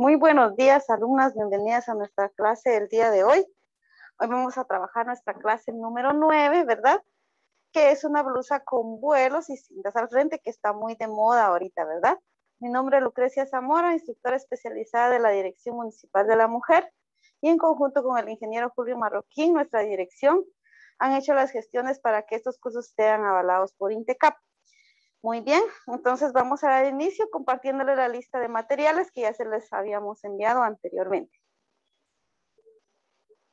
Muy buenos días, alumnas. Bienvenidas a nuestra clase del día de hoy. Hoy vamos a trabajar nuestra clase número 9, ¿verdad? Que es una blusa con vuelos y cintas al frente que está muy de moda ahorita, ¿verdad? Mi nombre es Lucrecia Zamora, instructora especializada de la Dirección Municipal de la Mujer y en conjunto con el ingeniero Julio Marroquín, nuestra dirección, han hecho las gestiones para que estos cursos sean avalados por INTECAP. Muy bien, entonces vamos a dar inicio compartiéndole la lista de materiales que ya se les habíamos enviado anteriormente.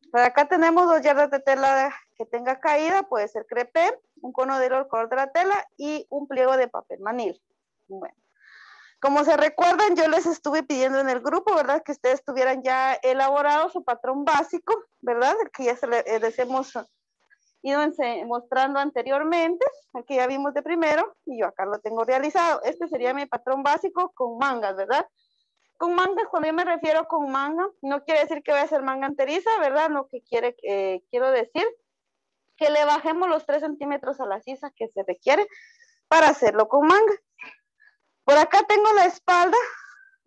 Por acá tenemos dos yardas de tela que tenga caída, puede ser crepe, un cono de hilo color de la tela y un pliego de papel manil. Bueno, como se recuerdan, yo les estuve pidiendo en el grupo, ¿verdad? Que ustedes tuvieran ya elaborado su patrón básico, ¿verdad? Que ya se les hemos ido mostrando anteriormente, que ya vimos de primero, y yo acá lo tengo realizado. Este sería mi patrón básico con mangas, ¿verdad? Con mangas, cuando yo me refiero con manga, no quiere decir que voy a hacer manga enteriza, ¿verdad? Lo que quiere, eh, quiero decir que le bajemos los 3 centímetros a la sisa que se requiere para hacerlo con manga. Por acá tengo la espalda,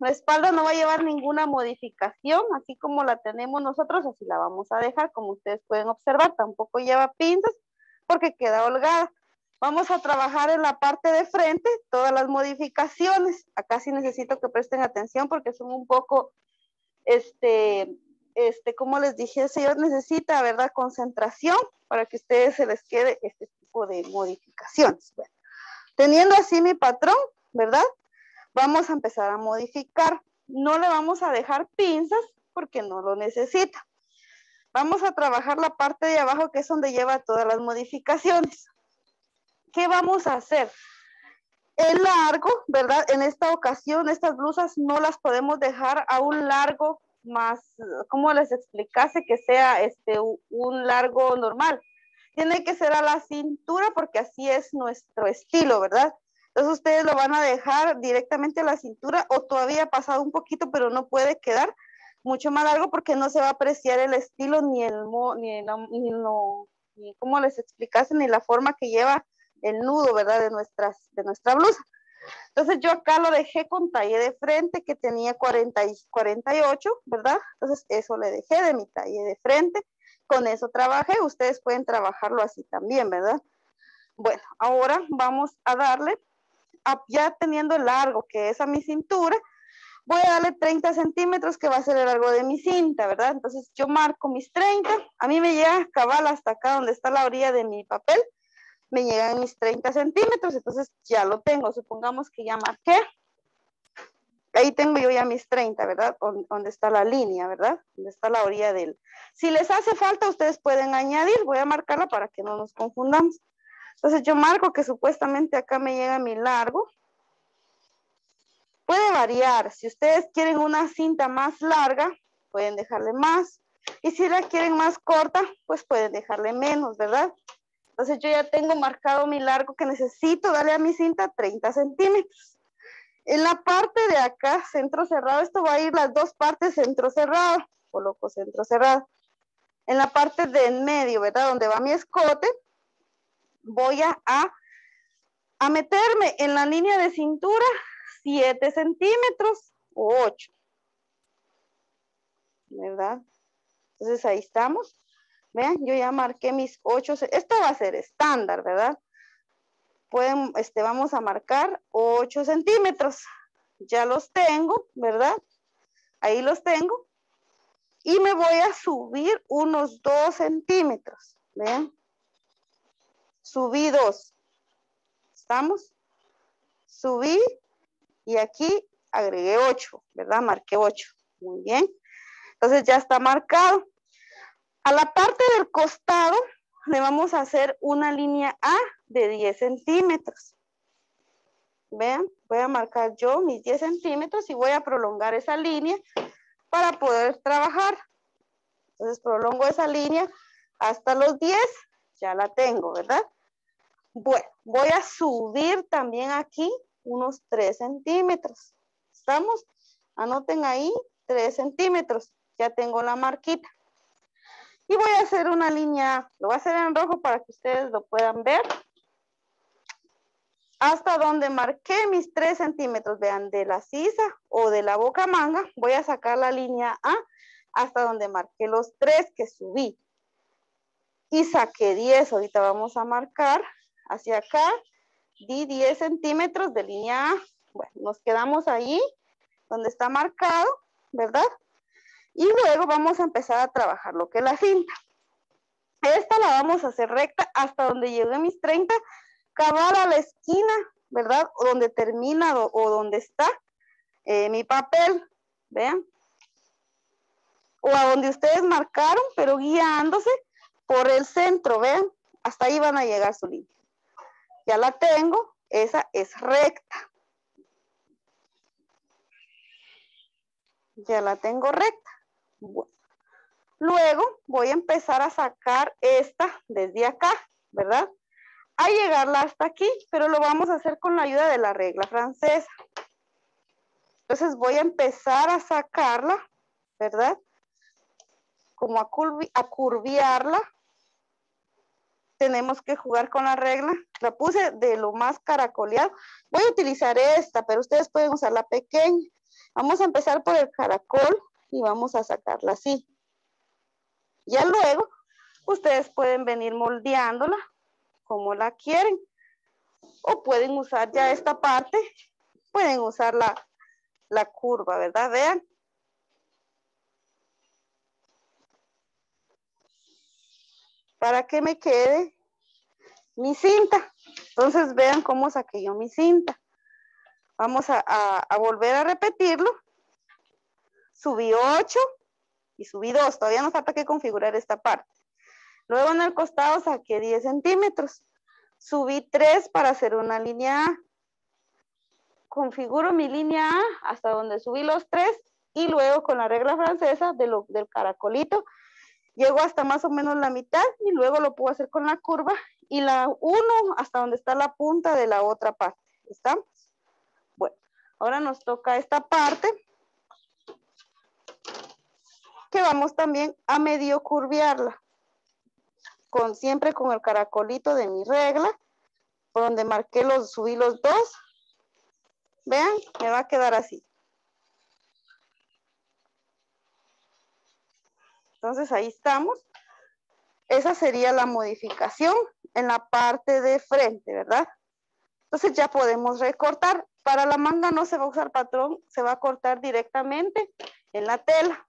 la espalda no va a llevar ninguna modificación, así como la tenemos nosotros, así la vamos a dejar, como ustedes pueden observar, tampoco lleva pinzas porque queda holgada. Vamos a trabajar en la parte de frente todas las modificaciones. Acá sí necesito que presten atención porque son un poco, este, este, como les dije, el señor necesita, ¿verdad? Concentración para que ustedes se les quede este tipo de modificaciones. Bueno, teniendo así mi patrón, ¿verdad? Vamos a empezar a modificar. No le vamos a dejar pinzas porque no lo necesita. Vamos a trabajar la parte de abajo que es donde lleva todas las modificaciones. ¿Qué vamos a hacer? El largo, ¿verdad? En esta ocasión, estas blusas no las podemos dejar a un largo más, ¿cómo les explicase? Que sea este, un largo normal. Tiene que ser a la cintura porque así es nuestro estilo, ¿verdad? Entonces ustedes lo van a dejar directamente a la cintura o todavía pasado un poquito, pero no puede quedar mucho más largo porque no se va a apreciar el estilo ni el ni, ni, ni como les explicase ni la forma que lleva el nudo, ¿verdad? De nuestras de nuestra blusa. Entonces yo acá lo dejé con talle de frente que tenía 40 y 48, ¿verdad? Entonces eso le dejé de mi talle de frente. Con eso trabajé, ustedes pueden trabajarlo así también, ¿verdad? Bueno, ahora vamos a darle ya teniendo el largo que es a mi cintura, voy a darle 30 centímetros que va a ser el largo de mi cinta, ¿verdad? Entonces yo marco mis 30, a mí me llega cabal hasta acá donde está la orilla de mi papel, me llegan mis 30 centímetros, entonces ya lo tengo, supongamos que ya marqué, ahí tengo yo ya mis 30, ¿verdad? Donde está la línea, ¿verdad? Donde está la orilla del... Si les hace falta, ustedes pueden añadir, voy a marcarla para que no nos confundamos. Entonces yo marco que supuestamente acá me llega mi largo. Puede variar. Si ustedes quieren una cinta más larga, pueden dejarle más. Y si la quieren más corta, pues pueden dejarle menos, ¿verdad? Entonces yo ya tengo marcado mi largo que necesito darle a mi cinta 30 centímetros. En la parte de acá, centro cerrado, esto va a ir las dos partes centro cerrado. Coloco centro cerrado. En la parte de en medio, ¿verdad? Donde va mi escote, voy a, a, meterme en la línea de cintura 7 centímetros o 8. ¿Verdad? Entonces ahí estamos. Vean, yo ya marqué mis 8. Esto va a ser estándar, ¿verdad? Pueden, este, vamos a marcar 8 centímetros. Ya los tengo, ¿verdad? Ahí los tengo. Y me voy a subir unos 2 centímetros. Vean subí dos. ¿Estamos? Subí y aquí agregué ocho, ¿verdad? Marqué ocho. Muy bien. Entonces ya está marcado. A la parte del costado le vamos a hacer una línea A de 10 centímetros. Vean, voy a marcar yo mis 10 centímetros y voy a prolongar esa línea para poder trabajar. Entonces prolongo esa línea hasta los 10 ya la tengo, ¿verdad? Bueno, voy a subir también aquí unos 3 centímetros. ¿Estamos? Anoten ahí 3 centímetros. Ya tengo la marquita. Y voy a hacer una línea, lo voy a hacer en rojo para que ustedes lo puedan ver. hasta donde marqué mis 3 centímetros, vean, de la sisa o de la boca manga, voy a sacar la línea A hasta donde marqué los 3 que subí. Y saqué 10, ahorita vamos a marcar hacia acá, di 10 centímetros de línea A. Bueno, nos quedamos ahí donde está marcado, ¿verdad? Y luego vamos a empezar a trabajar lo que es la cinta. Esta la vamos a hacer recta hasta donde llegue mis 30, cabal a la esquina, ¿verdad? O donde termina o, donde está eh, mi papel, vean. O a donde ustedes marcaron, pero guiándose por el centro, vean. Hasta ahí van a llegar su línea. Ya la tengo, esa es recta. Ya la tengo recta. Luego voy a empezar a sacar esta desde acá, ¿verdad? A llegarla hasta aquí, pero lo vamos a hacer con la ayuda de la regla francesa. Entonces voy a empezar a sacarla, ¿verdad? Como a, a curviarla. Tenemos que jugar con la regla. La puse de lo más caracoleado. Voy a utilizar esta, pero ustedes pueden usar la pequeña. Vamos a empezar por el caracol y vamos a sacarla así. Ya luego, ustedes pueden venir moldeándola como la quieren. O pueden usar ya esta parte, pueden usar la, la curva, ¿verdad? Vean. Para que me quede mi cinta. Entonces vean cómo saqué yo mi cinta. Vamos a, volver a repetirlo. Subí 8 y subí 2. Todavía nos falta que configurar esta parte. Luego en el costado saqué 10 centímetros. Subí 3 para hacer una línea A. Configuro mi línea A hasta donde subí los 3 y luego con la regla francesa del caracolito llego hasta más o menos la mitad y luego lo puedo hacer con la curva y la 1 hasta donde está la punta de la otra parte. ¿Estamos? Bueno, ahora nos toca esta parte que vamos también a medio curviarla. Con, siempre con el caracolito de mi regla, por donde marqué los, subí los dos. Vean, me va a quedar así. Entonces ahí estamos. Esa sería la modificación en la parte de frente, ¿verdad? Entonces ya podemos recortar. Para la manga no se va a usar patrón, se va a cortar directamente en la tela.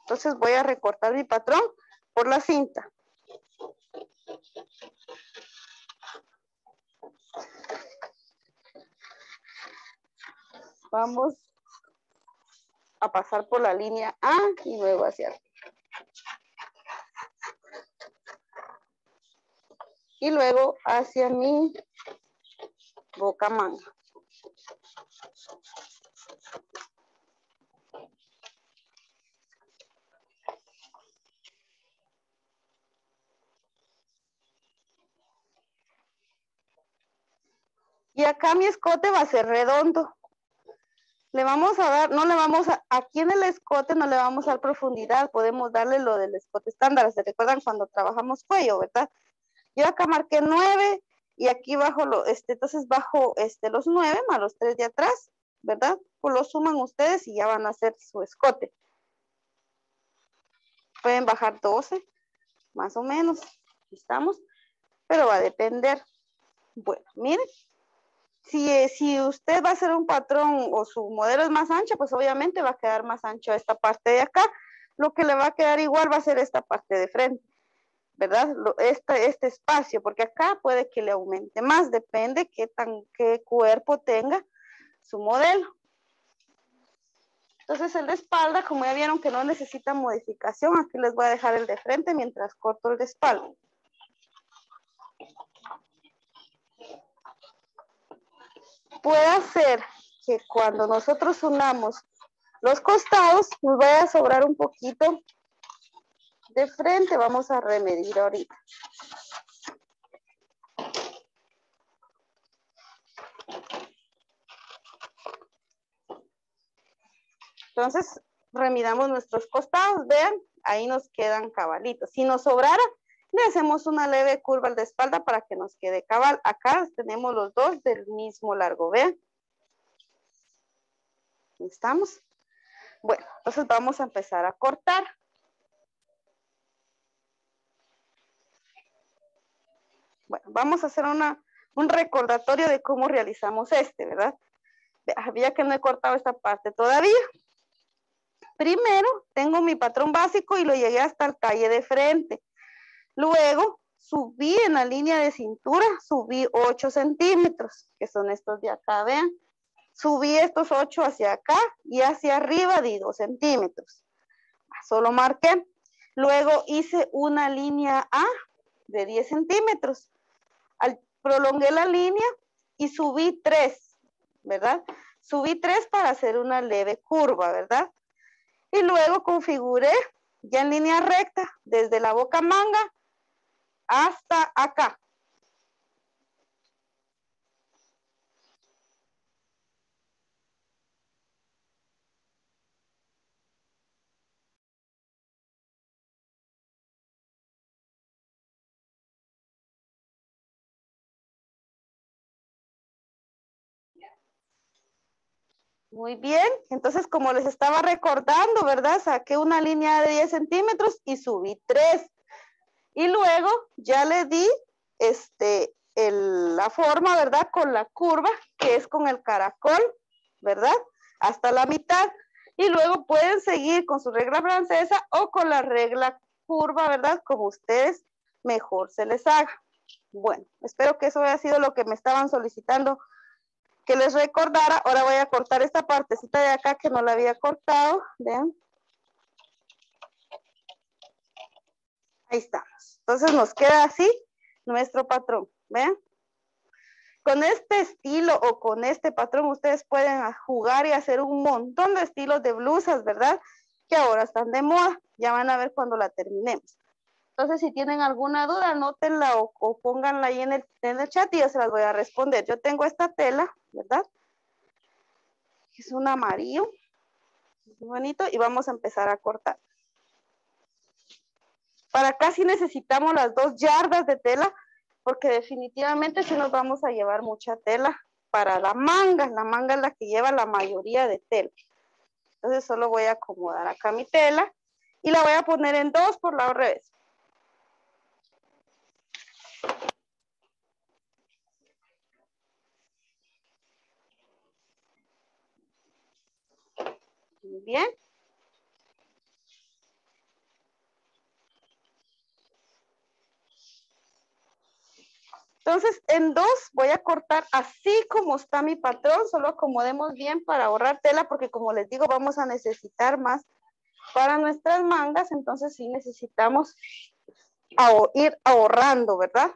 Entonces voy a recortar mi patrón por la cinta. Vamos a pasar por la línea A y luego hacia. Y luego hacia mi boca manga. Y acá mi escote va a ser redondo. Le vamos a dar, no le vamos a, aquí en el escote no le vamos a dar profundidad, podemos darle lo del escote estándar. ¿Se recuerdan cuando trabajamos cuello, verdad? Yo acá marqué 9 y aquí bajo, lo, este, entonces bajo este, los 9 más los 3 de atrás, ¿verdad? Pues lo suman ustedes y ya van a hacer su escote. Pueden bajar 12, más o menos, estamos, pero va a depender. Bueno, miren, si, si usted va a hacer un patrón o su modelo es más ancho, pues obviamente va a quedar más ancho esta parte de acá. Lo que le va a quedar igual va a ser esta parte de frente, ¿verdad? Este, este espacio, porque acá puede que le aumente más, depende qué, tan, qué cuerpo tenga su modelo. Entonces el de espalda, como ya vieron que no necesita modificación, aquí les voy a dejar el de frente mientras corto el de espalda. Puede ser que cuando nosotros unamos los costados nos vaya a sobrar un poquito de frente. Vamos a remedir ahorita. Entonces, remidamos nuestros costados, vean, ahí nos quedan cabalitos. Si nos sobrara, Le hacemos una leve curva al de espalda para que nos quede cabal. Acá tenemos los dos del mismo largo, ¿vean? ¿Estamos? Bueno, entonces vamos a empezar a cortar. Bueno, vamos a hacer una, un recordatorio de cómo realizamos este, ¿verdad? Había que no he cortado esta parte todavía. Primero, tengo mi patrón básico y lo llegué hasta el talle de frente. Luego, subí en la línea de cintura, subí 8 centímetros, que son estos de acá, vean. Subí estos 8 hacia acá y hacia arriba di 2 centímetros. Solo marqué. Luego hice una línea A de 10 centímetros. Prolongué la línea y subí 3, ¿verdad? Subí 3 para hacer una leve curva, ¿verdad? Y luego configuré ya en línea recta desde la boca manga hasta acá. Muy bien, entonces como les estaba recordando, ¿verdad? Saqué una línea de 10 centímetros y subí 3. Y luego ya le di este, la forma, ¿verdad? Con la curva, que es con el caracol, ¿verdad? Hasta la mitad. Y luego pueden seguir con su regla francesa o con la regla curva, ¿verdad? Como ustedes mejor se les haga. Bueno, espero que eso haya sido lo que me estaban solicitando que les recordara. Ahora voy a cortar esta partecita de acá que no la había cortado. Vean. Ahí estamos. Entonces nos queda así nuestro patrón. ¿Ven? Con este estilo o con este patrón ustedes pueden jugar y hacer un montón de estilos de blusas, ¿verdad? Que ahora están de moda. Ya van a ver cuando la terminemos. Entonces, si tienen alguna duda, anótenla o, pónganla ahí en el, en el, chat y yo se las voy a responder. Yo tengo esta tela, ¿verdad? Es un amarillo. Muy bonito. Y vamos a empezar a cortar. Para acá sí necesitamos las dos yardas de tela, porque definitivamente sí nos vamos a llevar mucha tela para la manga. La manga es la que lleva la mayoría de tela. Entonces solo voy a acomodar acá mi tela y la voy a poner en dos por lado revés. Bien. Entonces, en dos voy a cortar así como está mi patrón, solo acomodemos bien para ahorrar tela, porque como les digo, vamos a necesitar más para nuestras mangas, entonces sí necesitamos ir ahorrando, ¿verdad?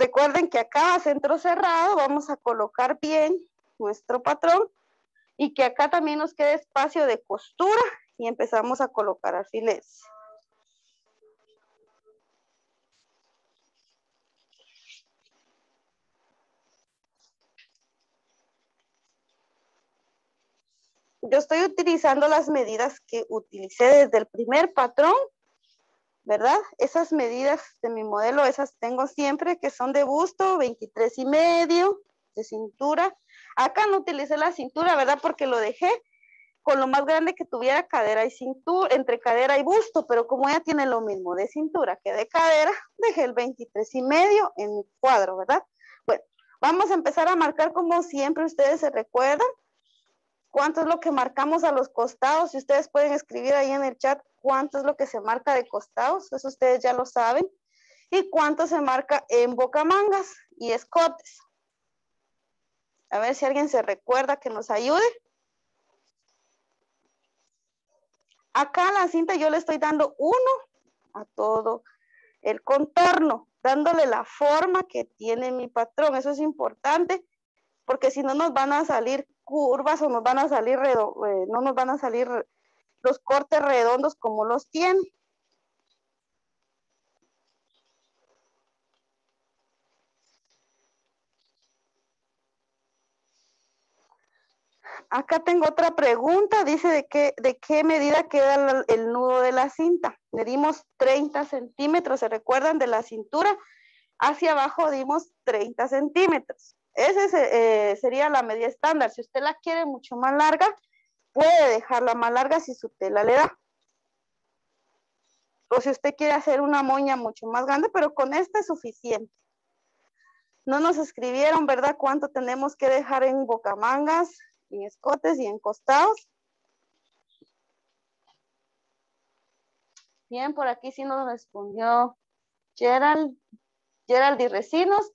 Recuerden que acá a centro cerrado vamos a colocar bien nuestro patrón y que acá también nos quede espacio de costura y empezamos a colocar alfileres. Yo estoy utilizando las medidas que utilicé desde el primer patrón ¿verdad? Esas medidas de mi modelo, esas tengo siempre, que son de busto, 23 y medio, de cintura. Acá no utilicé la cintura, ¿verdad? Porque lo dejé con lo más grande que tuviera cadera y cintura, entre cadera y busto, pero como ella tiene lo mismo de cintura que de cadera, dejé el 23 y medio en mi cuadro, ¿verdad? Bueno, vamos a empezar a marcar como siempre ustedes se recuerdan, cuánto es lo que marcamos a los costados. Si ustedes pueden escribir ahí en el chat cuánto es lo que se marca de costados, eso ustedes ya lo saben. Y cuánto se marca en bocamangas y escotes. A ver si alguien se recuerda que nos ayude. Acá la cinta yo le estoy dando uno a todo el contorno. dándole la forma que tiene mi patrón. Eso es importante porque si no nos van a salir curvas o nos van a salir, eh, no nos van a salir los cortes redondos como los tiene. Acá tengo otra pregunta, dice de qué, de qué medida queda el, nudo de la cinta. Le dimos 30 centímetros, ¿se recuerdan de la cintura? Hacia abajo dimos 30 centímetros. Esa eh, sería la medida estándar. Si usted la quiere mucho más larga, puede dejarla más larga si su tela le da. O si usted quiere hacer una moña mucho más grande, pero con esta es suficiente. No nos escribieron, ¿verdad? ¿Cuánto tenemos que dejar en bocamangas, en escotes y en costados. Bien, por aquí sí nos respondió Gerald, Gerald y Recinos.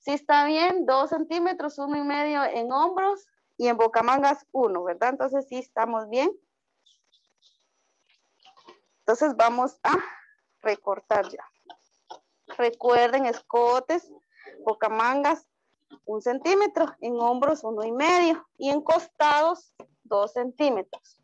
Sí está bien, dos centímetros, uno y medio en hombros y en bocamangas uno, ¿verdad? Entonces sí estamos bien. Entonces vamos a recortar ya. Recuerden, escotes, bocamangas, un centímetro, en hombros uno y medio y en costados dos centímetros.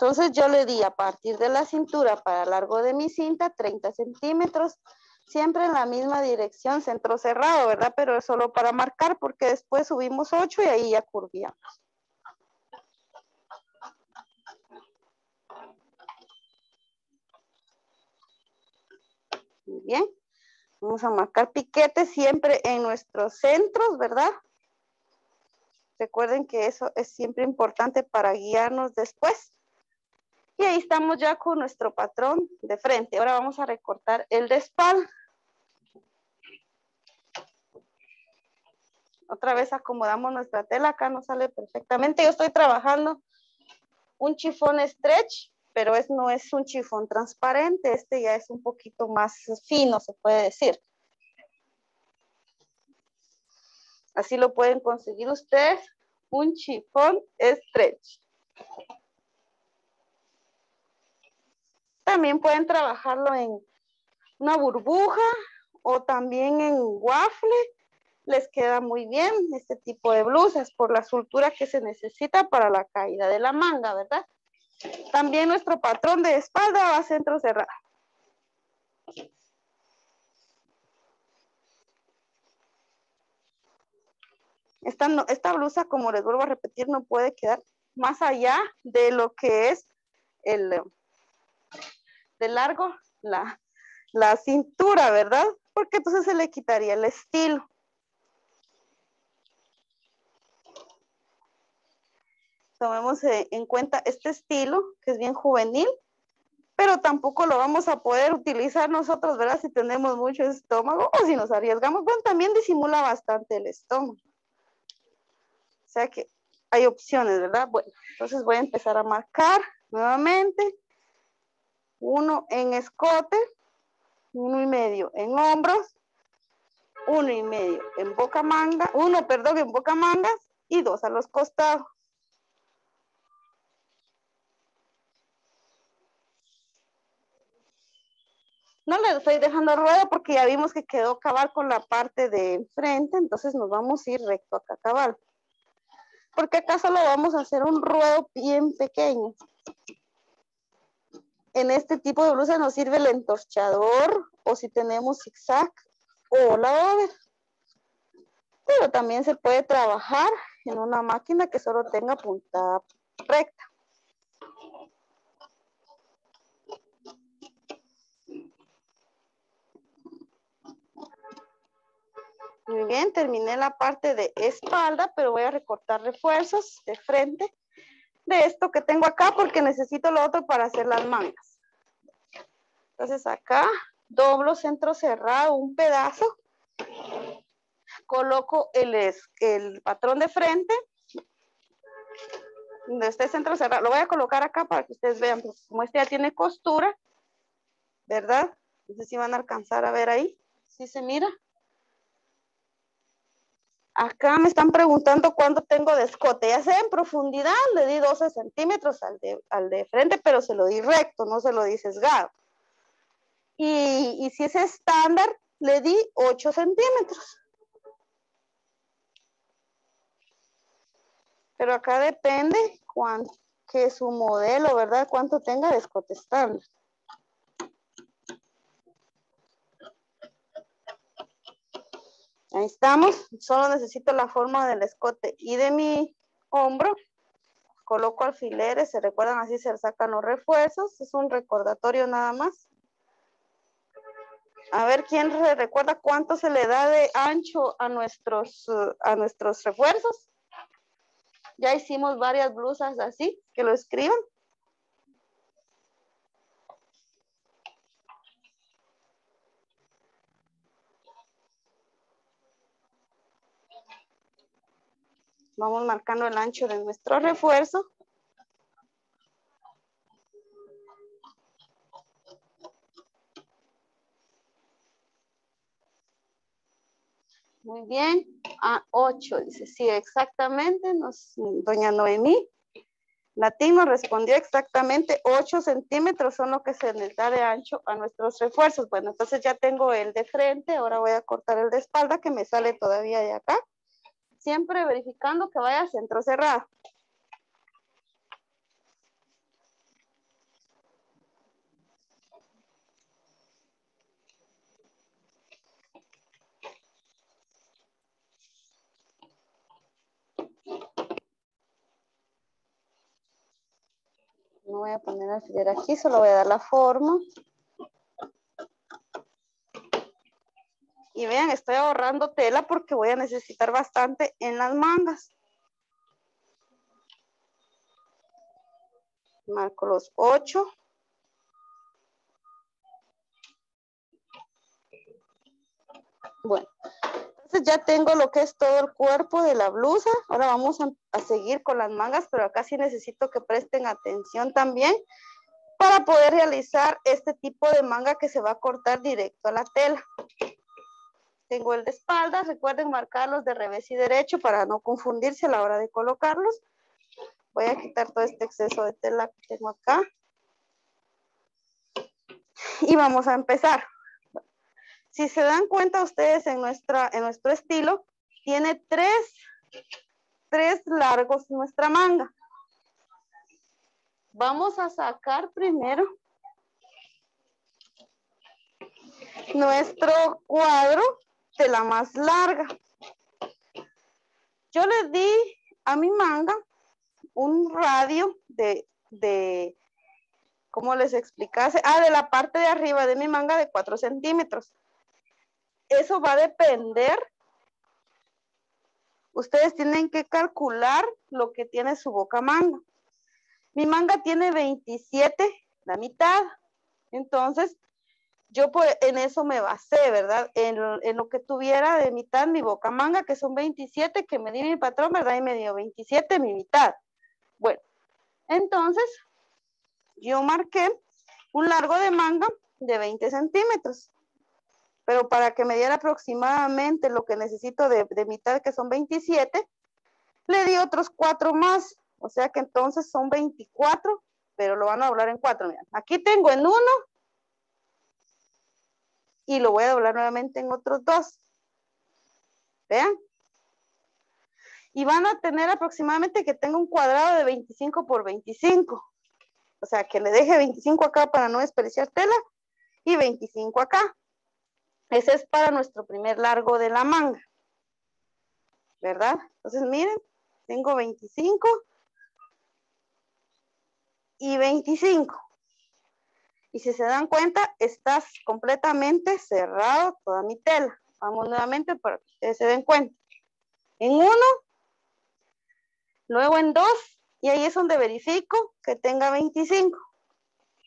Entonces yo le di a partir de la cintura para largo de mi cinta 30 centímetros siempre en la misma dirección, centro cerrado, ¿verdad? Pero solo para marcar porque después subimos 8 y ahí ya curviamos. Muy bien. Vamos a marcar piquetes siempre en nuestros centros, ¿verdad? Recuerden que eso es siempre importante para guiarnos después. Y ahí estamos ya con nuestro patrón de frente. Ahora vamos a recortar el de espalda. Otra vez acomodamos nuestra tela, acá nos sale perfectamente. Yo estoy trabajando un chifón stretch, pero es, no es un chifón transparente, este ya es un poquito más fino, se puede decir. Así lo pueden conseguir ustedes, un chifón stretch. También pueden trabajarlo en una burbuja o también en waffle les queda muy bien este tipo de blusas por la soltura que se necesita para la caída de la manga, ¿verdad? También nuestro patrón de espalda va a centro cerrado. Esta, esta blusa, como les vuelvo a repetir, no puede quedar más allá de lo que es el de largo la, la cintura, ¿verdad? Porque entonces se le quitaría el estilo. tomemos eh, en cuenta este estilo, que es bien juvenil, pero tampoco lo vamos a poder utilizar nosotros, ¿verdad? Si tenemos mucho estómago o si nos arriesgamos, bueno, también disimula bastante el estómago. O sea que hay opciones, ¿verdad? Bueno, entonces voy a empezar a marcar nuevamente. Uno en escote, uno y medio en hombros, uno y medio en boca manga, uno, perdón, en boca mangas y dos a los costados. No le estoy dejando rueda porque ya vimos que quedó cabal con la parte de enfrente, entonces nos vamos a ir recto acá cabal. Porque acá solo vamos a hacer un ruedo bien pequeño. En este tipo de blusa nos sirve el entorchador o si tenemos zigzag o la over. Pero también se puede trabajar en una máquina que solo tenga puntada recta. Muy bien, terminé la parte de espalda, pero voy a recortar refuerzos de frente de esto que tengo acá porque necesito lo otro para hacer las mangas. Entonces acá doblo centro cerrado un pedazo, coloco el, el patrón de frente, donde esté centro cerrado, lo voy a colocar acá para que ustedes vean, pues, como este ya tiene costura, ¿verdad? No sé si van a alcanzar a ver ahí. ¿Sí se mira? Acá me están preguntando cuánto tengo de escote. Ya sea en profundidad, le di 12 centímetros al de, al de frente, pero se lo di recto, no se lo di sesgado. Y, y si es estándar, le di 8 centímetros. Pero acá depende cuánto, que su modelo, ¿verdad? Cuánto tenga de escote estándar. Ahí estamos. Solo necesito la forma del escote y de mi hombro. Coloco alfileres. Se recuerdan así se sacan los refuerzos. Es un recordatorio nada más. A ver quién recuerda cuánto se le da de ancho a nuestros, a nuestros refuerzos. Ya hicimos varias blusas así. Que lo escriban. Vamos marcando el ancho de nuestro refuerzo. Muy bien, a 8, dice, sí, exactamente, nos, doña Noemí. Latino respondió exactamente 8 centímetros son lo que se les da de ancho a nuestros refuerzos. Bueno, entonces ya tengo el de frente, ahora voy a cortar el de espalda que me sale todavía de acá siempre verificando que vaya centro cerrado. No voy a poner alfiler aquí, solo voy a dar la forma. Y vean, estoy ahorrando tela porque voy a necesitar bastante en las mangas. Marco los ocho. Bueno, entonces ya tengo lo que es todo el cuerpo de la blusa. Ahora vamos a, seguir con las mangas, pero acá sí necesito que presten atención también para poder realizar este tipo de manga que se va a cortar directo a la tela. Tengo el de espaldas, recuerden marcarlos de revés y derecho para no confundirse a la hora de colocarlos. Voy a quitar todo este exceso de tela que tengo acá. Y vamos a empezar. Si se dan cuenta ustedes en, nuestra, en nuestro estilo, tiene tres, tres largos nuestra manga. Vamos a sacar primero nuestro cuadro la más larga. Yo le di a mi manga un radio de, de, ¿cómo les explicase? Ah, de la parte de arriba de mi manga de 4 centímetros. Eso va a depender. Ustedes tienen que calcular lo que tiene su boca manga. Mi manga tiene 27, la mitad. Entonces, yo pues en eso me basé, ¿verdad? En, lo que tuviera de mitad mi boca manga, que son 27, que me di mi patrón, ¿verdad? Y me dio 27 mi mitad. Bueno, entonces yo marqué un largo de manga de 20 centímetros. Pero para que me diera aproximadamente lo que necesito de, de mitad, que son 27, le di otros cuatro más. O sea que entonces son 24, pero lo van a doblar en cuatro. aquí tengo en uno y lo voy a doblar nuevamente en otros dos. Vean. Y van a tener aproximadamente que tenga un cuadrado de 25 por 25. O sea, que le deje 25 acá para no desperdiciar tela y 25 acá. Ese es para nuestro primer largo de la manga. ¿Verdad? Entonces, miren, tengo 25 y 25. Y si se dan cuenta, está completamente cerrado toda mi tela. Vamos nuevamente para que ustedes se den cuenta. En uno, luego en dos, y ahí es donde verifico que tenga 25.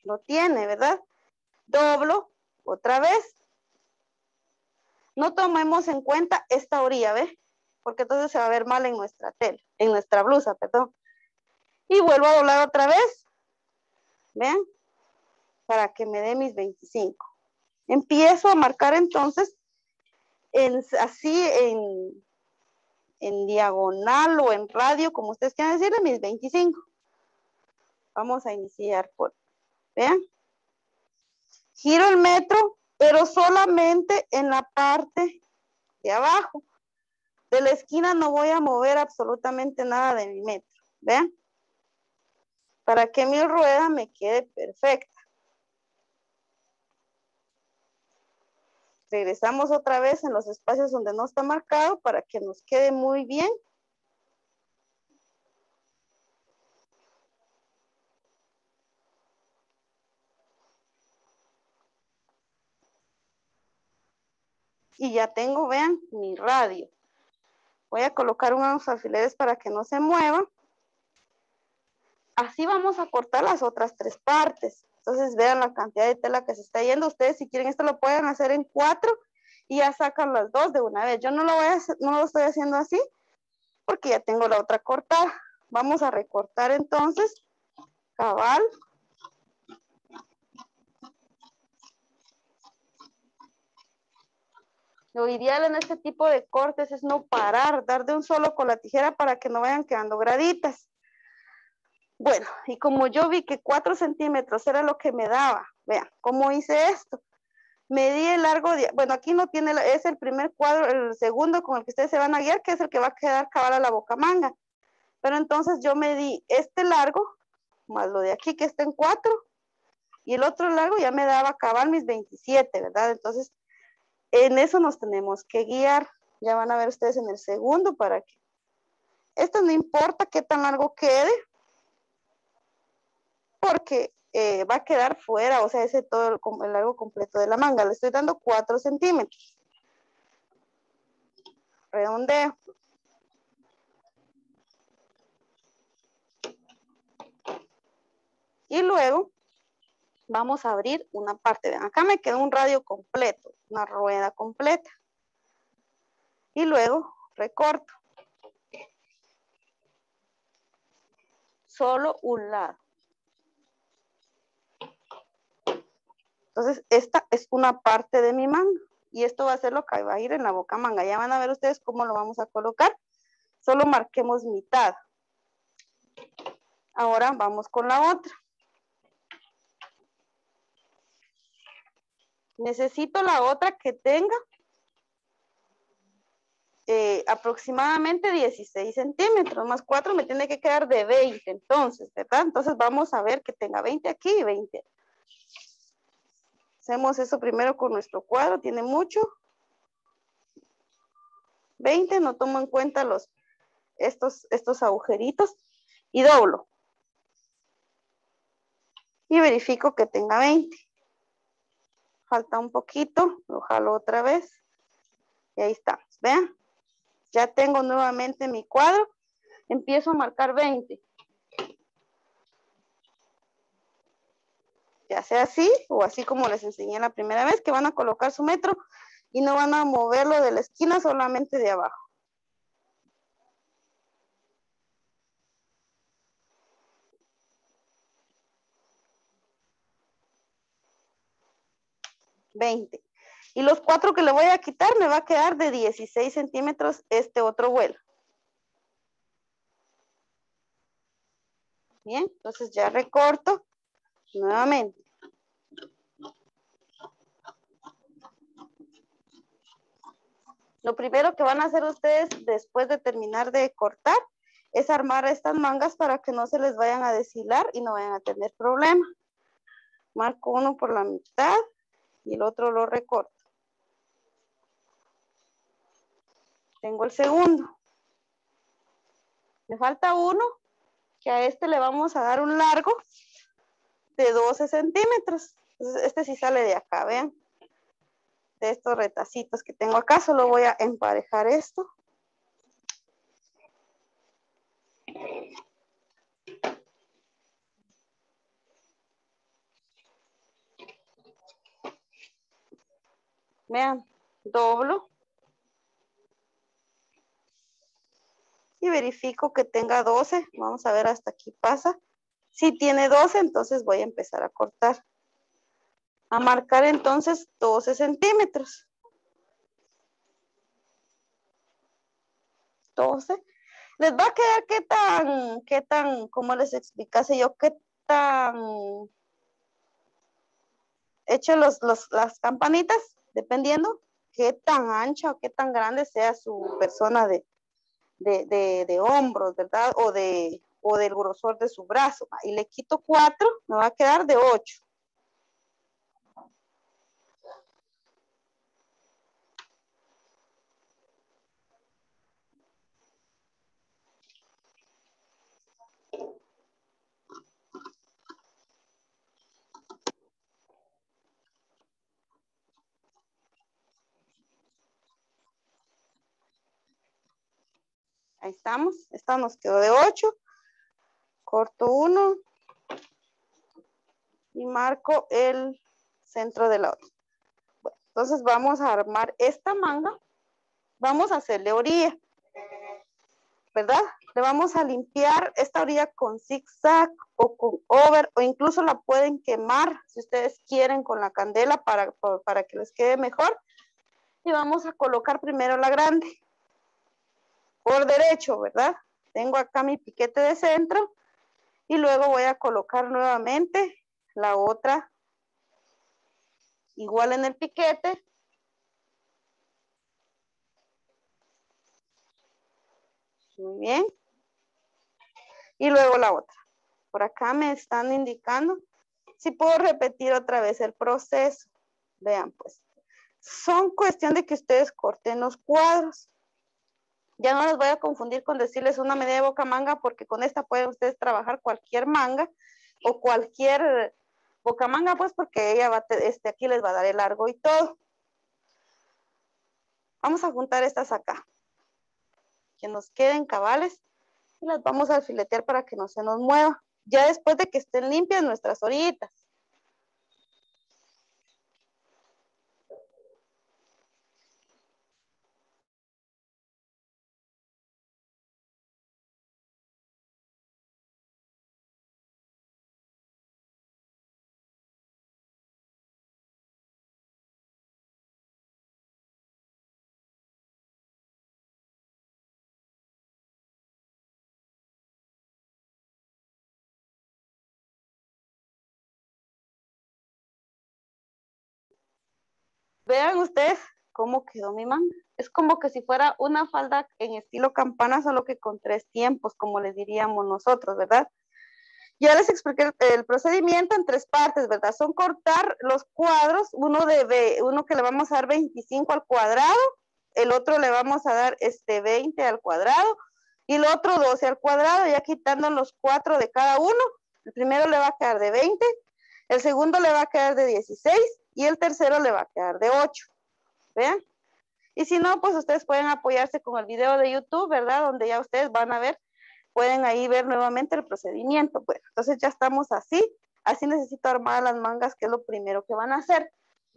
Lo tiene, ¿verdad? Doblo otra vez. No tomemos en cuenta esta orilla, ¿ves? Porque entonces se va a ver mal en nuestra tela, en nuestra blusa, perdón. Y vuelvo a doblar otra vez. ¿Ven? Para que me dé mis 25. Empiezo a marcar entonces en, así en, en diagonal o en radio, como ustedes quieran decirle, mis 25. Vamos a iniciar por, vean. Giro el metro, pero solamente en la parte de abajo. De la esquina no voy a mover absolutamente nada de mi metro. Vean. Para que mi rueda me quede perfecta. Regresamos otra vez en los espacios donde no está marcado para que nos quede muy bien. Y ya tengo, vean, mi radio. Voy a colocar unos alfileres para que no se mueva. Así vamos a cortar las otras tres partes. Entonces vean la cantidad de tela que se está yendo. Ustedes si quieren esto lo pueden hacer en cuatro y ya sacan las dos de una vez. Yo no lo, voy a no lo estoy haciendo así porque ya tengo la otra cortada. Vamos a recortar entonces cabal. Lo ideal en este tipo de cortes es no parar, dar de un solo con la tijera para que no vayan quedando graditas. Bueno, y como yo vi que 4 centímetros era lo que me daba, vean, ¿cómo hice esto? Medí el largo, bueno, aquí no tiene, es el primer cuadro, el segundo con el que ustedes se van a guiar, que es el que va a quedar cabal a la boca manga. Pero entonces yo medí este largo, más lo de aquí que está en 4, y el otro largo ya me daba cabal mis 27, ¿verdad? Entonces, en eso nos tenemos que guiar. Ya van a ver ustedes en el segundo para que... Esto no importa qué tan largo quede, porque eh, va a quedar fuera, o sea, ese todo el, largo completo de la manga. Le estoy dando 4 centímetros. Redondeo. Y luego vamos a abrir una parte. Vean, acá me quedó un radio completo, una rueda completa. Y luego recorto. Solo un lado. Entonces, esta es una parte de mi manga y esto va a ser lo que va a ir en la boca manga. Ya van a ver ustedes cómo lo vamos a colocar. Solo marquemos mitad. Ahora vamos con la otra. Necesito la otra que tenga eh, aproximadamente 16 centímetros, más 4 me tiene que quedar de 20, entonces, ¿verdad? Entonces vamos a ver que tenga 20 aquí y 20 Hacemos eso primero con nuestro cuadro, tiene mucho. 20, no tomo en cuenta los, estos, estos agujeritos y doblo. Y verifico que tenga 20. Falta un poquito, lo jalo otra vez. Y ahí estamos, vean. Ya tengo nuevamente mi cuadro. Empiezo a marcar 20. Sea así o así como les enseñé la primera vez, que van a colocar su metro y no van a moverlo de la esquina, solamente de abajo. Veinte. Y los cuatro que le voy a quitar me va a quedar de 16 centímetros este otro vuelo. Bien, entonces ya recorto nuevamente. Lo primero que van a hacer ustedes después de terminar de cortar es armar estas mangas para que no se les vayan a deshilar y no vayan a tener problema. Marco uno por la mitad y el otro lo recorto. Tengo el segundo. Me falta uno, que a este le vamos a dar un largo de 12 centímetros. este sí sale de acá, vean de estos retacitos que tengo acá. Solo voy a emparejar esto. Vean, doblo. Y verifico que tenga 12. Vamos a ver hasta aquí pasa. Si tiene 12, entonces voy a empezar a cortar. A marcar entonces 12 centímetros. 12. Les va a quedar qué tan, qué tan, como les explicase yo, qué tan hecho los, las campanitas, dependiendo qué tan ancha o qué tan grande sea su persona de, de, de, hombros, ¿verdad? O, de, o del grosor de su brazo. Y le quito 4, me va a quedar de 8. Ahí estamos. Esta nos quedó de 8. Corto uno. Y marco el centro de la otra. Entonces vamos a armar esta manga. Vamos a hacerle orilla. ¿Verdad? Le vamos a limpiar esta orilla con zigzag o con over o incluso la pueden quemar si ustedes quieren con la candela para, para que les quede mejor. Y vamos a colocar primero la grande por derecho, ¿verdad? Tengo acá mi piquete de centro y luego voy a colocar nuevamente la otra igual en el piquete. Muy bien. Y luego la otra. Por acá me están indicando si puedo repetir otra vez el proceso. Vean, pues. Son cuestión de que ustedes corten los cuadros. Ya no les voy a confundir con decirles una medida de boca manga porque con esta pueden ustedes trabajar cualquier manga o cualquier boca manga pues porque ella va, este, aquí les va a dar el largo y todo. Vamos a juntar estas acá. Que nos queden cabales y las vamos a filetear para que no se nos mueva. Ya después de que estén limpias nuestras orillitas. Vean ustedes cómo quedó mi manga. Es como que si fuera una falda en estilo campana, solo que con tres tiempos, como les diríamos nosotros, ¿verdad? Ya les expliqué el, procedimiento en tres partes, ¿verdad? Son cortar los cuadros, uno, de, uno que le vamos a dar 25 al cuadrado, el otro le vamos a dar este 20 al cuadrado y el otro 12 al cuadrado, ya quitando los cuatro de cada uno. El primero le va a quedar de 20, el segundo le va a quedar de 16 y el tercero le va a quedar de 8. ¿Vean? Y si no, pues ustedes pueden apoyarse con el video de YouTube, ¿verdad? Donde ya ustedes van a ver, pueden ahí ver nuevamente el procedimiento. Bueno, entonces ya estamos así. Así necesito armar las mangas, que es lo primero que van a hacer.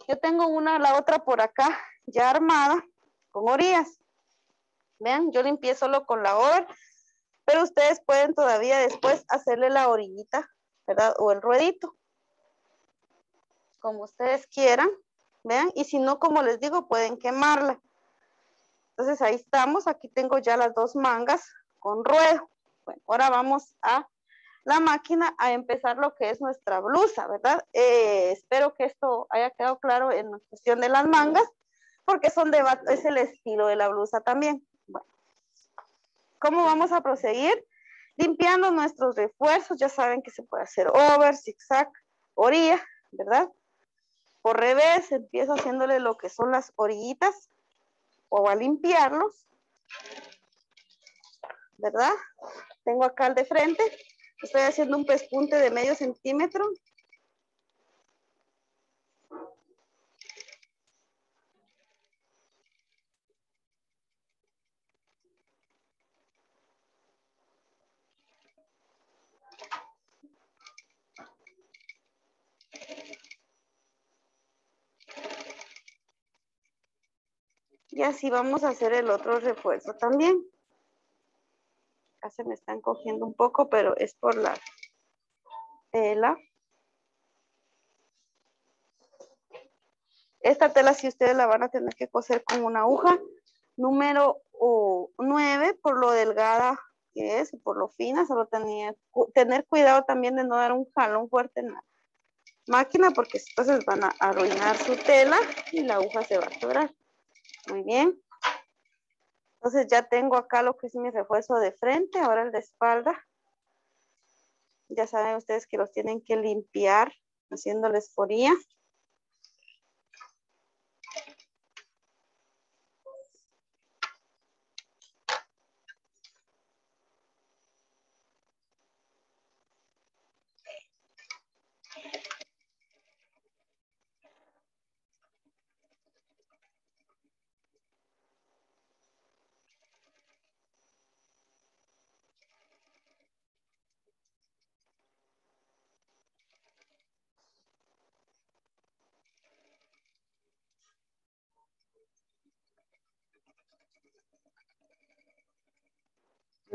Yo tengo una, la otra por acá ya armada con orillas. Vean, yo limpié solo con la over, pero ustedes pueden todavía después hacerle la orillita, ¿verdad? O el ruedito como ustedes quieran, vean, y si no, como les digo, pueden quemarla. Entonces ahí estamos, aquí tengo ya las dos mangas con ruedo. Bueno, ahora vamos a la máquina a empezar lo que es nuestra blusa, ¿verdad? Eh, espero que esto haya quedado claro en la cuestión de las mangas, porque son es el estilo de la blusa también. ¿cómo vamos a proseguir? Limpiando nuestros refuerzos, ya saben que se puede hacer over, zigzag, orilla, ¿verdad? Por revés, empiezo haciéndole lo que son las orillitas o a limpiarlos. ¿Verdad? Tengo acá el de frente. Estoy haciendo un pespunte de medio centímetro. Y así vamos a hacer el otro refuerzo también. Acá se me están cogiendo un poco, pero es por la tela. Esta tela si ustedes la van a tener que coser con una aguja número 9 por lo delgada que es por lo fina, solo tenía, tener cuidado también de no dar un jalón fuerte en la máquina porque entonces van a arruinar su tela y la aguja se va a quebrar. Muy bien. Entonces ya tengo acá lo que es mi refuerzo de frente, ahora el de espalda. Ya saben ustedes que los tienen que limpiar haciéndoles foría.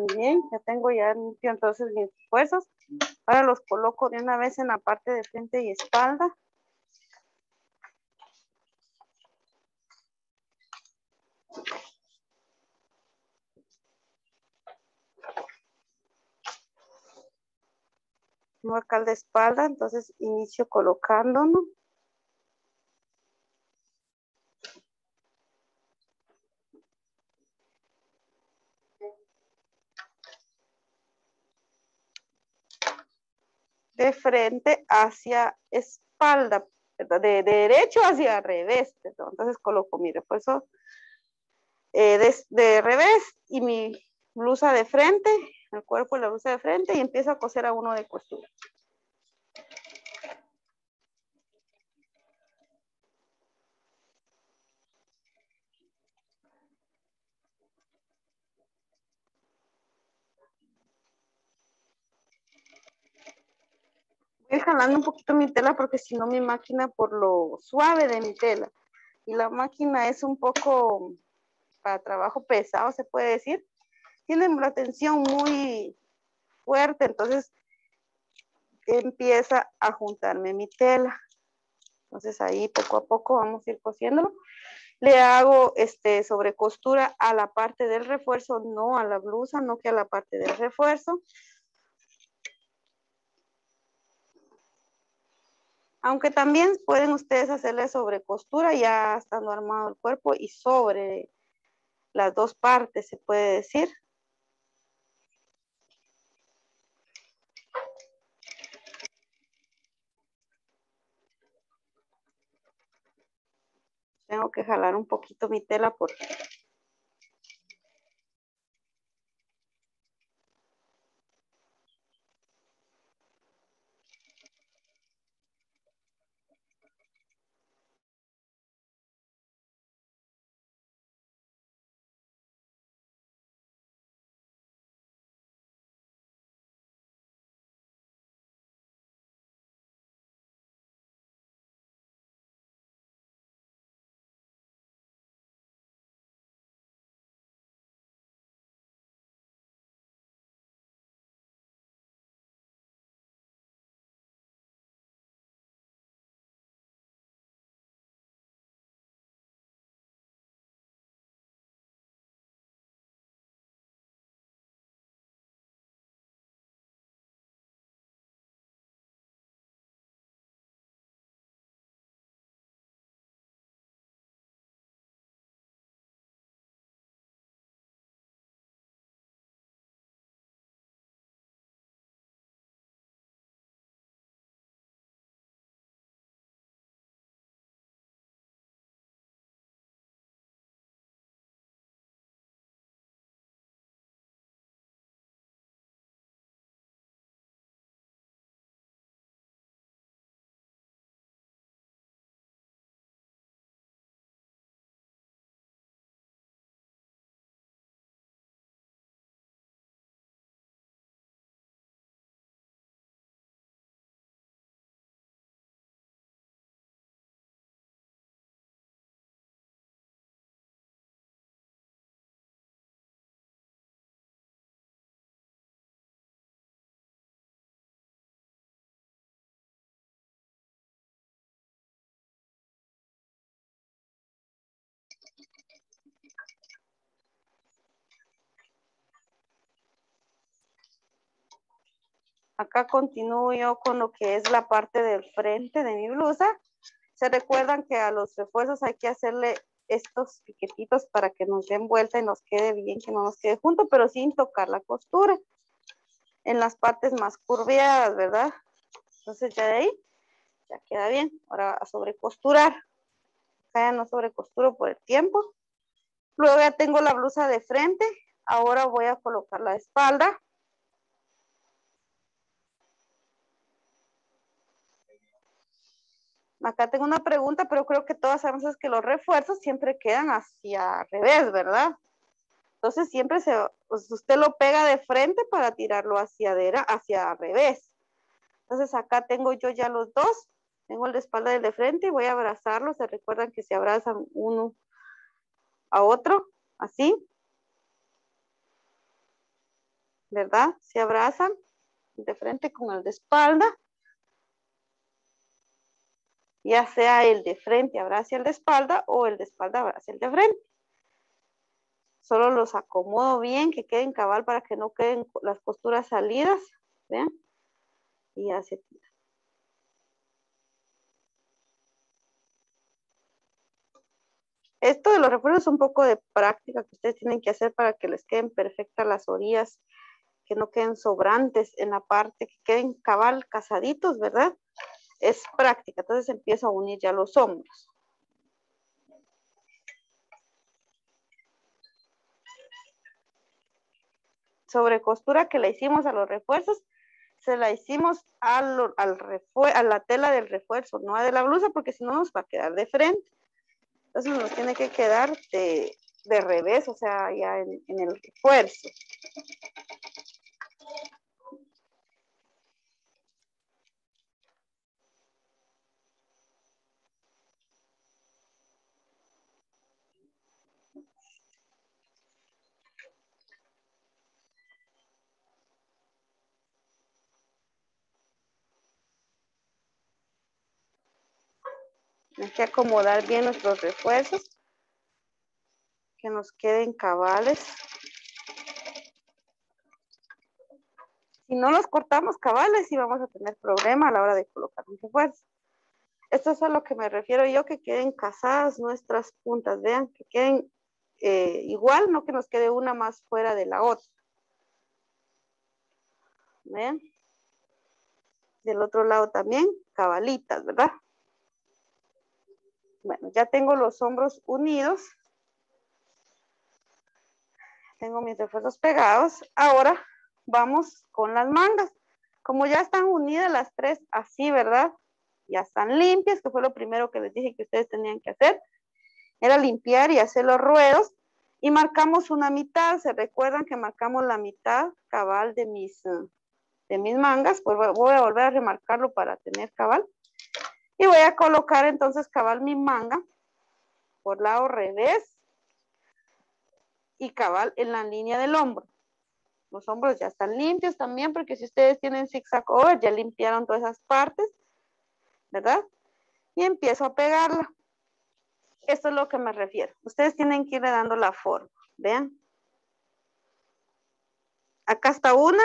Bien, ya tengo ya limpio entonces mis huesos. Ahora los coloco de una vez en la parte de frente y espalda. Tengo acá el de espalda, entonces inicio colocándonos. De frente hacia espalda, de, derecho hacia revés, Entonces coloco mi refuerzo eh, de, revés y mi blusa de frente, el cuerpo de la blusa de frente y empiezo a coser a uno de costura. Voy jalando un poquito mi tela porque si no mi máquina por lo suave de mi tela. Y la máquina es un poco para trabajo pesado, se puede decir. Tiene la tensión muy fuerte, entonces empieza a juntarme mi tela. Entonces ahí poco a poco vamos a ir cosiéndolo. Le hago este sobre costura a la parte del refuerzo, no a la blusa, no que a la parte del refuerzo. Aunque también pueden ustedes hacerle sobre costura ya estando armado el cuerpo y sobre las dos partes, se puede decir. Tengo que jalar un poquito mi tela porque Acá continúo yo con lo que es la parte del frente de mi blusa. Se recuerdan que a los refuerzos hay que hacerle estos piquetitos para que nos den vuelta y nos quede bien, que no nos quede junto, pero sin tocar la costura. En las partes más curviadas, ¿verdad? Entonces ya de ahí, ya queda bien. Ahora a sobrecosturar. Acá ya no sobrecosturo por el tiempo. Luego ya tengo la blusa de frente. Ahora voy a colocar la espalda. Acá tengo una pregunta, pero creo que todas sabemos que los refuerzos siempre quedan hacia revés, ¿verdad? Entonces siempre se, pues, usted lo pega de frente para tirarlo hacia, hacia revés. Entonces acá tengo yo ya los dos. Tengo el de espalda y el de frente y voy a abrazarlos. Se recuerdan que se abrazan uno a otro, así. ¿Verdad? Se abrazan de frente con el de espalda ya sea el de frente abrace el de espalda o el de espalda abrace el de frente. Solo los acomodo bien, que queden cabal para que no queden las costuras salidas. ¿Vean? Y ya se tira. Esto de los refuerzos es un poco de práctica que ustedes tienen que hacer para que les queden perfectas las orillas, que no queden sobrantes en la parte, que queden cabal casaditos, ¿verdad? Es práctica. Entonces empiezo a unir ya los hombros. Sobre costura que le hicimos a los refuerzos, se la hicimos al, a la tela del refuerzo, no a de la blusa, porque si no nos va a quedar de frente. Entonces nos tiene que quedar de, revés, o sea, ya en el refuerzo. Hay que acomodar bien nuestros refuerzos. Que nos queden cabales. Si no los cortamos cabales, sí vamos a tener problema a la hora de colocar un refuerzo. Esto es a lo que me refiero yo, que queden casadas nuestras puntas. Vean, que queden eh, igual, no que nos quede una más fuera de la otra. Vean. Del otro lado también, cabalitas, ¿verdad? Bueno, ya tengo los hombros unidos. Tengo mis refuerzos pegados. Ahora vamos con las mangas. Como ya están unidas las tres así, ¿verdad? Ya están limpias, que fue lo primero que les dije que ustedes tenían que hacer. Era limpiar y hacer los ruedos. Y marcamos una mitad. ¿Se recuerdan que marcamos la mitad cabal de mis, de mis mangas? Pues voy a volver a remarcarlo para tener cabal. Y voy a colocar entonces cabal mi manga por lado revés y cabal en la línea del hombro. Los hombros ya están limpios también porque si ustedes tienen zigzag over ya limpiaron todas esas partes, ¿verdad? Y empiezo a pegarla. Esto es lo que me refiero. Ustedes tienen que ir dando la forma. Vean. Acá está una,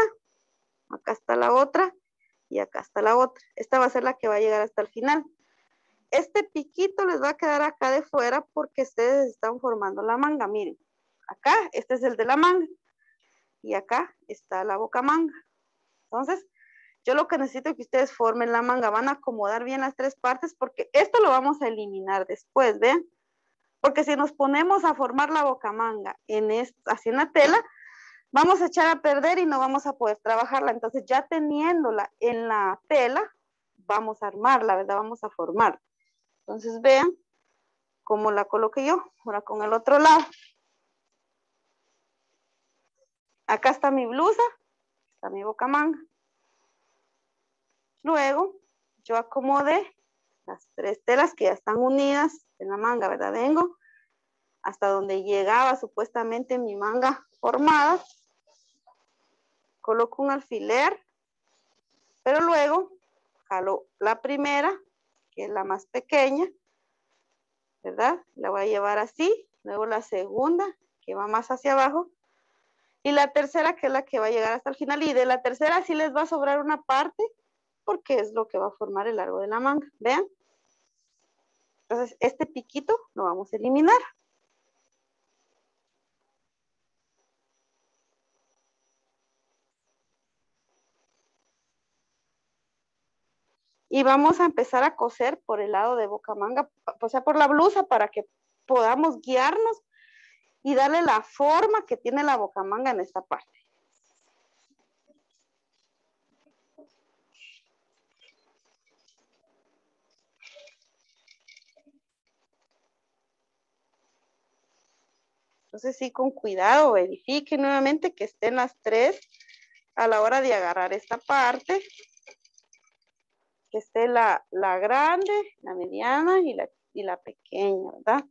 acá está la otra y acá está la otra. Esta va a ser la que va a llegar hasta el final. Este piquito les va a quedar acá de fuera porque ustedes están formando la manga. Miren, acá, este es el de la manga. Y acá está la boca manga. Entonces, yo lo que necesito es que ustedes formen la manga. Van a acomodar bien las tres partes porque esto lo vamos a eliminar después, ¿ven? Porque si nos ponemos a formar la boca manga en así en la tela, vamos a echar a perder y no vamos a poder trabajarla. Entonces ya teniéndola en la tela, vamos a armarla, ¿verdad? Vamos a formar. Entonces vean cómo la coloqué yo. Ahora con el otro lado. Acá está mi blusa, está mi boca manga. Luego yo acomodé las tres telas que ya están unidas en la manga, ¿verdad? Vengo hasta donde llegaba supuestamente mi manga formada coloco un alfiler, pero luego jalo la primera, que es la más pequeña, ¿verdad? La voy a llevar así, luego la segunda, que va más hacia abajo, Y la tercera, que es la que va a llegar hasta el final. Y de la tercera sí les va a sobrar una parte, porque es lo que va a formar el largo de la manga. Vean. Entonces, este piquito lo vamos a eliminar. Y vamos a empezar a coser por el lado de boca manga, o sea, por la blusa para que podamos guiarnos y darle la forma que tiene la boca manga en esta parte. Entonces sí, con cuidado, verifique nuevamente que estén las tres a la hora de agarrar esta parte que esté la, grande, la mediana y la, y la pequeña, ¿verdad?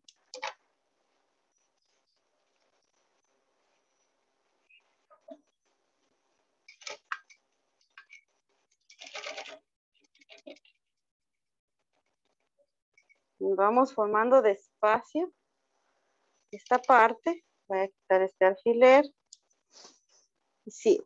vamos formando despacio esta parte. Voy a quitar este alfiler. Sí,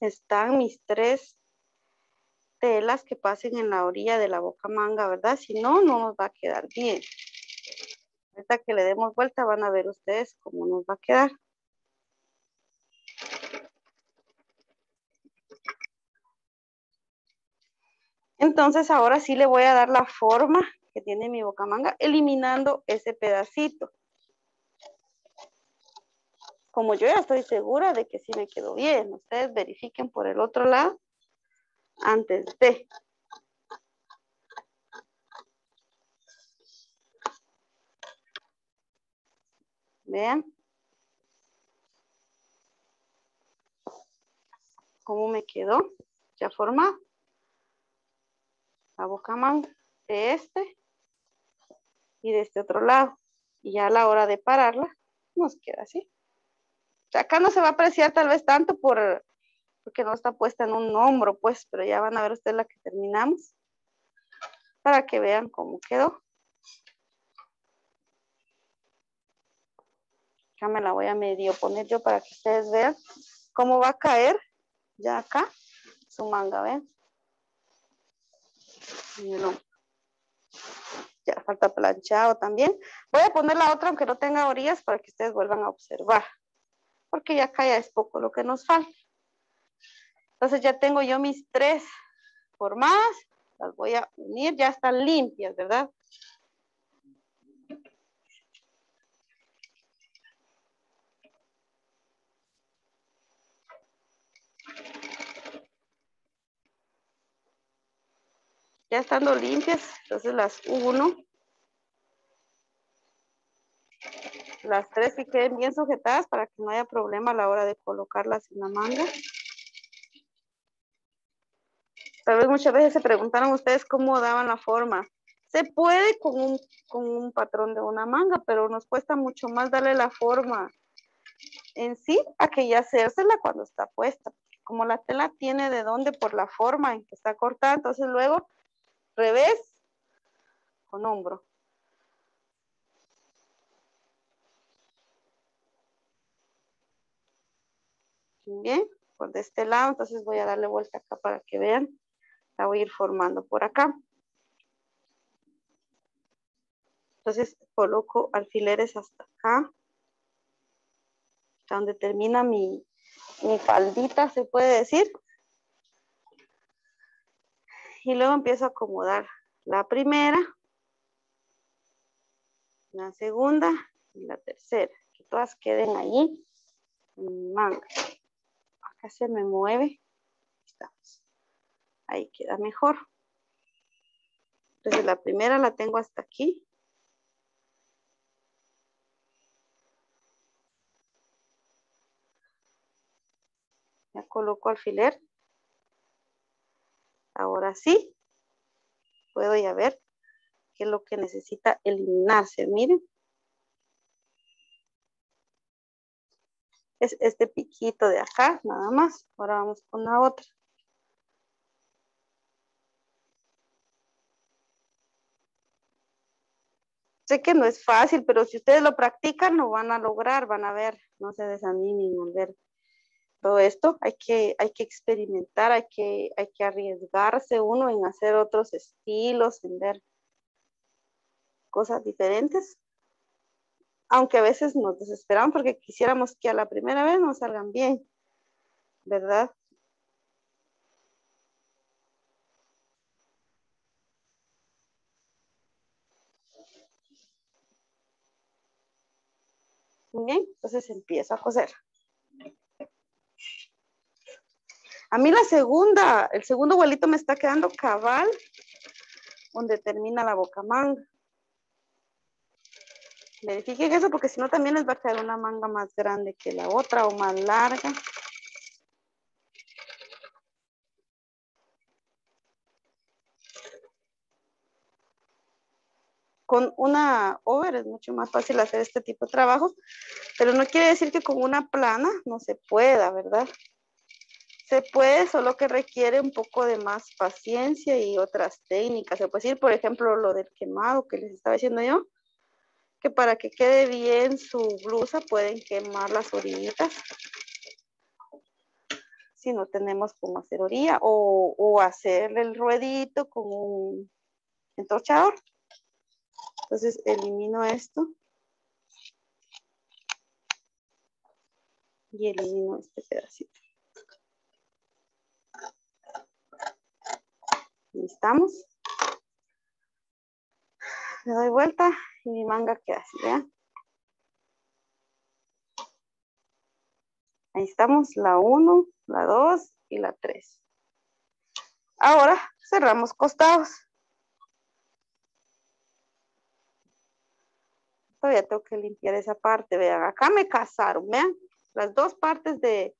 están mis tres telas que pasen en la orilla de la boca manga, ¿verdad? Si no, no nos va a quedar bien. Ahorita que le demos vuelta van a ver ustedes cómo nos va a quedar. Entonces ahora sí le voy a dar la forma que tiene mi boca manga, eliminando ese pedacito como yo ya estoy segura de que sí me quedó bien, ustedes verifiquen por el otro lado antes de. Vean. Cómo me quedó ya formado. La boca manga de este y de este otro lado. Y ya a la hora de pararla nos queda así acá no se va a apreciar tal vez tanto por, porque no está puesta en un hombro, pues, pero ya van a ver ustedes la que terminamos. Para que vean cómo quedó. Ya me la voy a medio poner yo para que ustedes vean cómo va a caer ya acá su manga, ¿ven? Ya falta planchado también. Voy a poner la otra aunque no tenga orillas para que ustedes vuelvan a observar porque ya acá ya es poco lo que nos falta. Entonces ya tengo yo mis tres formadas, las voy a unir, ya están limpias, ¿verdad? Ya estando limpias, entonces las uno las tres que queden bien sujetadas para que no haya problema a la hora de colocarlas en la manga. Tal vez muchas veces se preguntaron ustedes cómo daban la forma. Se puede con un, con un patrón de una manga, pero nos cuesta mucho más darle la forma en sí a que ya hacérsela cuando está puesta. Como la tela tiene de dónde por la forma en que está cortada, entonces luego revés con hombro. Bien, por de este lado, entonces voy a darle vuelta acá para que vean. La voy a ir formando por acá. Entonces coloco alfileres hasta acá. Hasta donde termina mi, mi faldita, se puede decir. Y luego empiezo a acomodar la primera, la segunda y la tercera. Que todas queden allí en manga acá se me mueve. Ahí queda mejor. Entonces la primera la tengo hasta aquí. Ya coloco alfiler. Ahora sí, puedo ya ver qué es lo que necesita eliminarse. Miren. Es este piquito de acá, nada más. Ahora vamos con la otra. Sé que no es fácil, pero si ustedes lo practican, lo van a lograr, van a ver, no se desanimen al ver todo esto. Hay que, hay que experimentar, hay que, hay que arriesgarse uno en hacer otros estilos, en ver cosas diferentes. Aunque a veces nos desesperamos porque quisiéramos que a la primera vez nos salgan bien, ¿verdad? bien, entonces empiezo a coser. A mí la segunda, el segundo vuelito me está quedando cabal donde termina la boca manga. Verifiquen eso porque si no también les va a quedar una manga más grande que la otra o más larga. con una over es mucho más fácil hacer este tipo de trabajo, pero no quiere decir que con una plana no se pueda, ¿verdad? Se puede, solo que requiere un poco de más paciencia y otras técnicas. Se puede decir, por ejemplo, lo del quemado que les estaba diciendo yo, que para que quede bien su blusa pueden quemar las orillitas. Si no tenemos como hacer orilla o, o hacerle el ruedito con un entorchador. Entonces elimino esto. Y elimino este pedacito. ¿Estamos? Le doy vuelta mi manga queda así, ¿vean? Ahí estamos, la 1, la 2 y la 3. Ahora cerramos costados. todavía tengo que limpiar esa parte, vean, acá me casaron, vean, las dos partes de,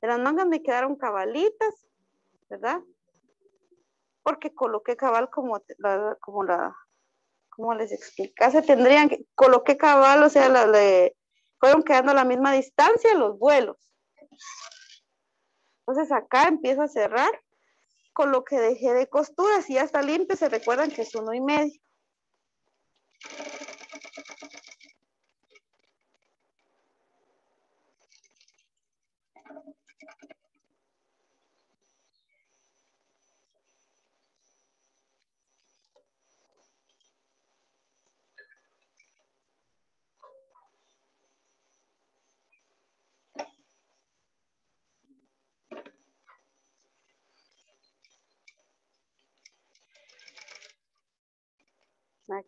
las mangas me quedaron cabalitas, ¿verdad? Porque coloqué cabal como la, como la, como les explicase, tendrían que, coloqué cabal, o sea, la, fueron quedando a la misma distancia los vuelos. Entonces acá empiezo a cerrar con lo que dejé de costuras y ya está limpio, se recuerdan que es uno y medio.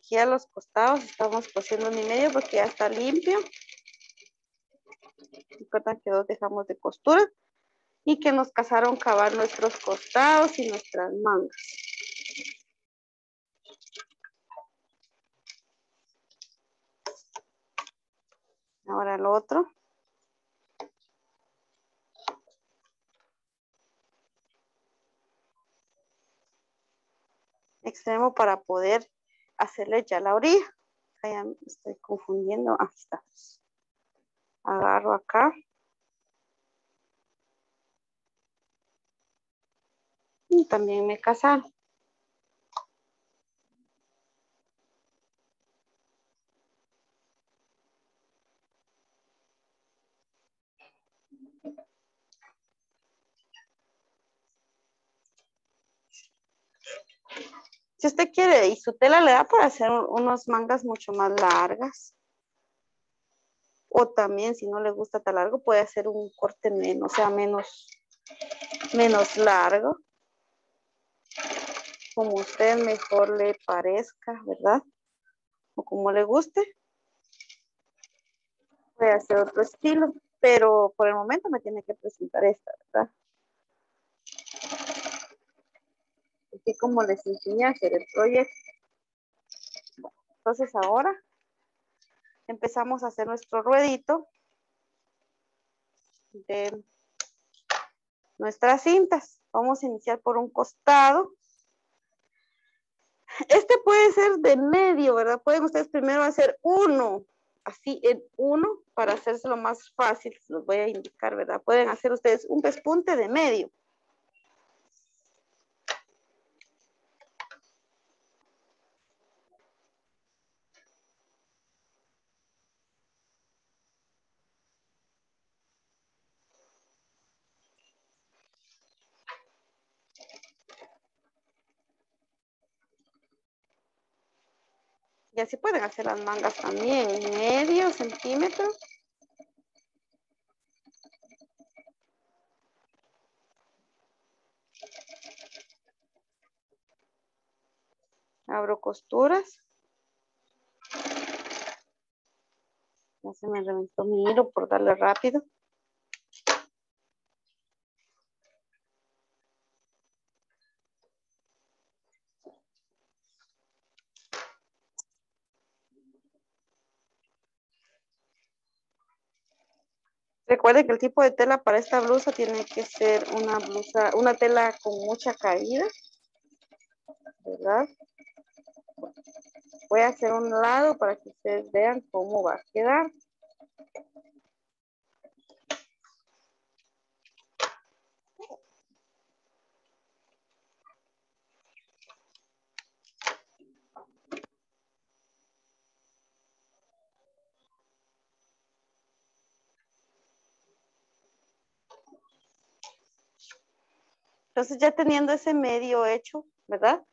Aquí a los costados estamos cosiendo mi medio porque ya está limpio. Recuerden que dos dejamos de costura y que nos casaron cavar nuestros costados y nuestras mangas. Ahora el otro. Extremo para poder hacerle ya la orilla. Ya me estoy confundiendo. Aquí está. Agarro acá. Y también me casaron. Si usted quiere y su tela le da para hacer unas mangas mucho más largas. O también si no le gusta tan largo puede hacer un corte menos, o sea, menos, menos largo. Como usted mejor le parezca, ¿verdad? O como le guste. Puede hacer otro estilo, pero por el momento me tiene que presentar esta, ¿verdad? Así como les enseñé a hacer el proyecto. entonces ahora empezamos a hacer nuestro ruedito de nuestras cintas. Vamos a iniciar por un costado. Este puede ser de medio, ¿verdad? Pueden ustedes primero hacer uno, así en uno, para hacérselo más fácil. Los voy a indicar, ¿verdad? Pueden hacer ustedes un pespunte de medio. Y así pueden hacer las mangas también, medio centímetro. Abro costuras. Ya se me reventó mi hilo por darle rápido. Recuerden que el tipo de tela para esta blusa tiene que ser una blusa, una tela con mucha caída. ¿Verdad? Voy a hacer un lado para que ustedes vean cómo va a quedar. Entonces ya teniendo ese medio hecho, ¿verdad?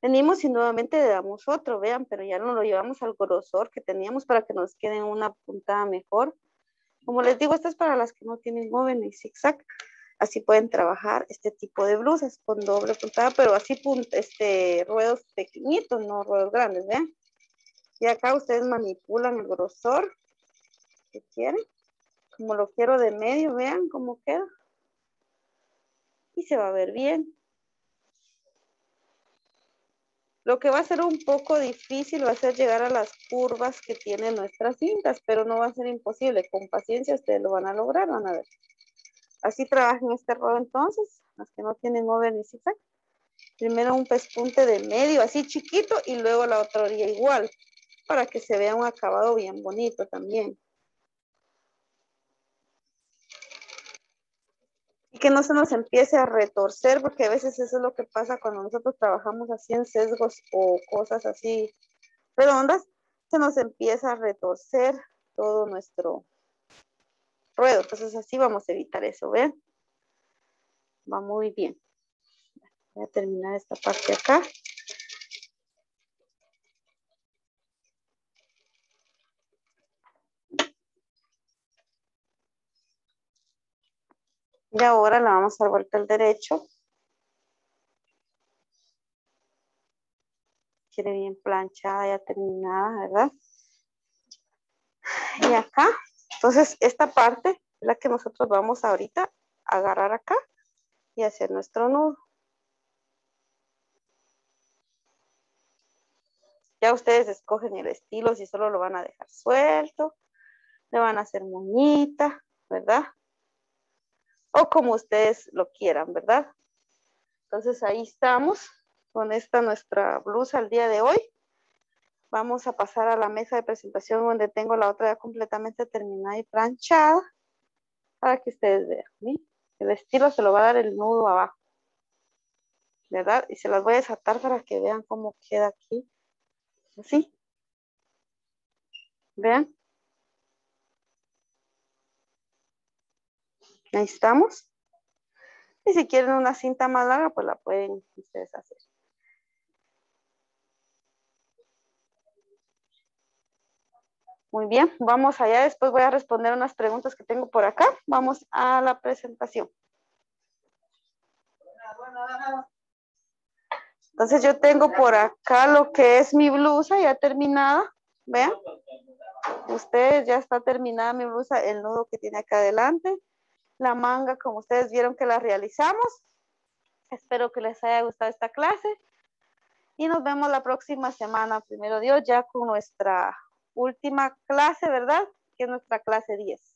Venimos y nuevamente le damos otro, vean, pero ya no lo llevamos al grosor que teníamos para que nos quede una puntada mejor. Como les digo, esta es para las que no tienen móvil y zigzag. Así pueden trabajar este tipo de blusas con doble puntada, pero así este, ruedos pequeñitos, no ruedos grandes, ¿vean? Y acá ustedes manipulan el grosor que quieren. Como lo quiero de medio, vean cómo queda y se va a ver bien. Lo que va a ser un poco difícil va a ser llegar a las curvas que tienen nuestras cintas, pero no va a ser imposible. Con paciencia ustedes lo van a lograr, van a ver. Así trabajen este rollo entonces, las que no tienen over ni. Primero un pespunte de medio, así chiquito, y luego la otra orilla igual, para que se vea un acabado bien bonito también. Que no se nos empiece a retorcer, porque a veces eso es lo que pasa cuando nosotros trabajamos así en sesgos o cosas así redondas, se nos empieza a retorcer todo nuestro ruedo. Entonces así vamos a evitar eso, ¿ven? Va muy bien. Voy a terminar esta parte acá. Y ahora la vamos a dar vuelta al derecho. Quiere bien planchada, ya terminada, ¿verdad? Y acá, entonces esta parte es la que nosotros vamos ahorita a agarrar acá y hacer nuestro nudo. Ya ustedes escogen el estilo, si solo lo van a dejar suelto, le van a hacer moñita, ¿verdad? O como ustedes lo quieran, ¿verdad? Entonces ahí estamos con esta nuestra blusa el día de hoy. Vamos a pasar a la mesa de presentación donde tengo la otra ya completamente terminada y planchada para que ustedes vean. El estilo se lo va a dar el nudo abajo. ¿Verdad? Y se las voy a desatar para que vean cómo queda aquí. Así. Vean. Ahí estamos. Y si quieren una cinta más larga, pues la pueden ustedes hacer. Muy bien, vamos allá. Después voy a responder unas preguntas que tengo por acá. Vamos a la presentación. Entonces yo tengo por acá lo que es mi blusa ya terminada. Vean. Ustedes ya está terminada mi blusa, el nudo que tiene acá adelante la manga como ustedes vieron que la realizamos. Espero que les haya gustado esta clase y nos vemos la próxima semana, primero Dios, ya con nuestra última clase, ¿verdad? Que es nuestra clase 10.